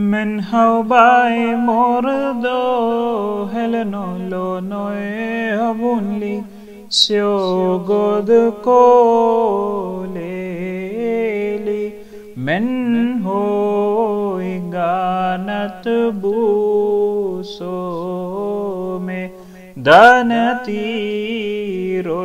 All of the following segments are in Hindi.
मेन्ह बा मोरो हल नो लो नोलियो गोद को लि मेन्हो गात् बुसो मे दीरो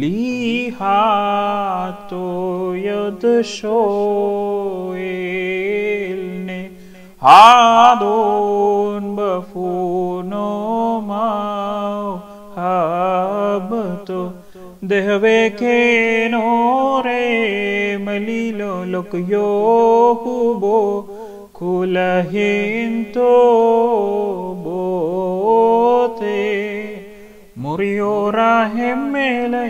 लिहाो ने हा दोन् बो नो मा हतो देहवे नो रे मलि लो लोक यो बो ಮುರಿಯೋರ ಹೆಮ್ಮೆಲೈನುವಾದರೆ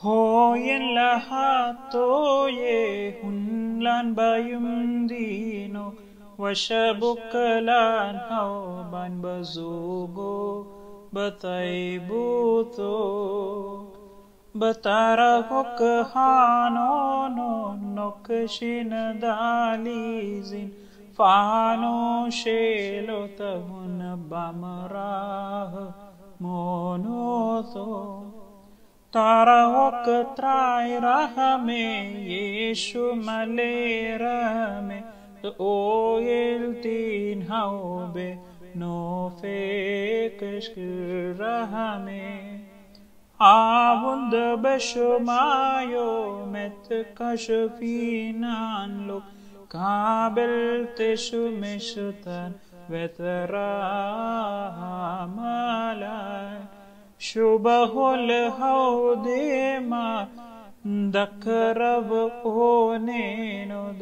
ಹೋಯೆಲ್ಲ ಹಾತೋಯೆ ಹುನ್ಲಾನ್ ಬಯುಂದೀನೋ ವಶಬುಕಲಾನ್ ಹೌ ಬಾನ್ ಬಜೂಗೋ बताई बूतो बतारा हुक हानो नो नोकशिन दाली जिन फानो शेलोत हुन बमराह, मोनो तो तारक त्राय रह में यीशु मले रह में तो ओ इल तीन हौबे नो फेक रह में आबुंद बशमायो मत कशफीनान लोग lo kabel teshu meshutan vetramalai shubahul haudema dakrav onenud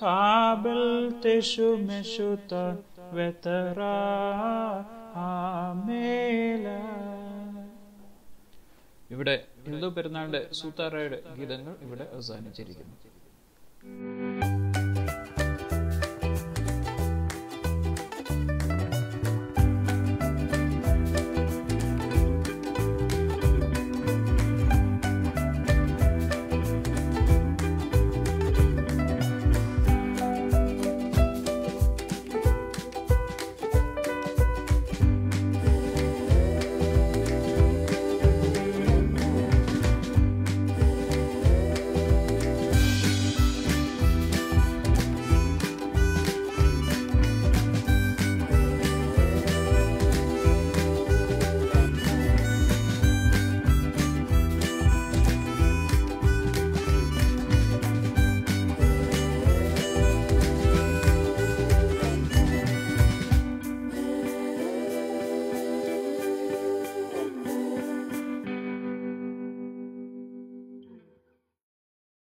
kabelteshu meshuta vetara amela. ഇവിടെ ഹിന്ദു പെരുന്നാളിന്റെ സൂത്താറയുടെ ഗീതങ്ങൾ ഇവിടെ അവസാനിച്ചിരിക്കുന്നു.